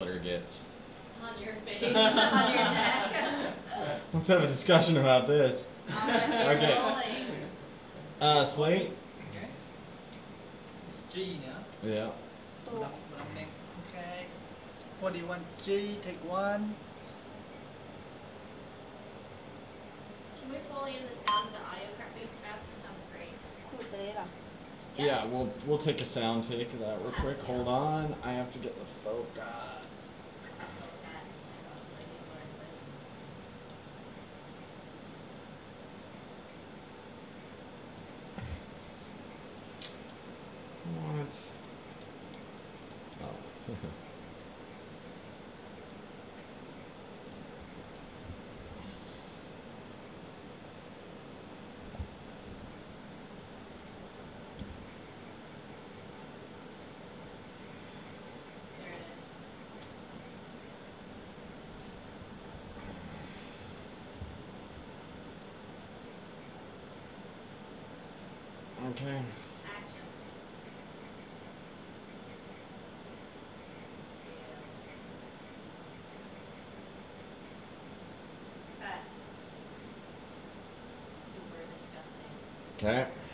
Twitter gets. On your face, on your neck. Let's have a discussion about this. okay. Uh, Slate. Okay. It's G now. Yeah. Okay. Forty-one G. Take one. Yeah, we'll we'll take a sound take of that real quick. Hold on, I have to get the focus. What? Oh. okay. Action. Cut. Super disgusting. Okay.